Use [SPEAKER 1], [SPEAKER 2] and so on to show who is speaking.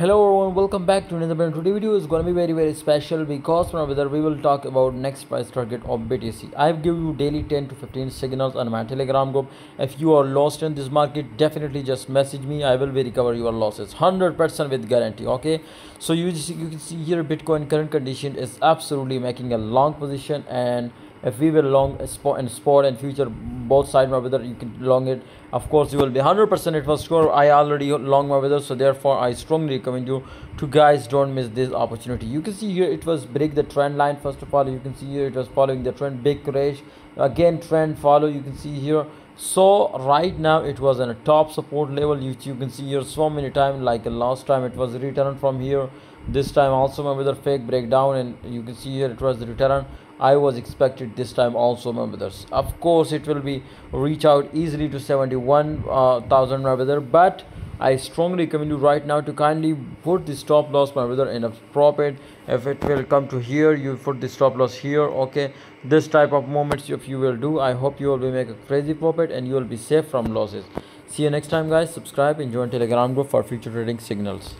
[SPEAKER 1] hello everyone welcome back to another video today video is going to be very very special because from whether we will talk about next price target of btc i've given you daily 10 to 15 signals on my telegram group. If you are lost in this market definitely just message me. I will recover your losses 100 percent with guarantee okay? So you, you can see here bitcoin current condition is absolutely making a long position and if we will long spot and spot and future both side whether you can long it. Of course you will be 100 percent it was sure i already long my weather so therefore i strongly recommend you to guys don't miss this opportunity. You can see here it was break the trend line. First of all you can see here it was following the trend. Big crash again trend follow. You can see here. So right now it was on a top support level. Which you can see here so many times like last time it was returned from here. This time also my weather fake breakdown and you can see here it was the return I was expected this time also my brothers of course it will be reach out easily to 71,000 uh, my brother but I strongly recommend you right now to kindly put the stop loss my brother in a profit if it will come to here you put the stop loss here okay? This type of moments if you will do I hope you will be make a crazy profit and you will be safe from losses. See you next time guys. Subscribe and join telegram group for future trading signals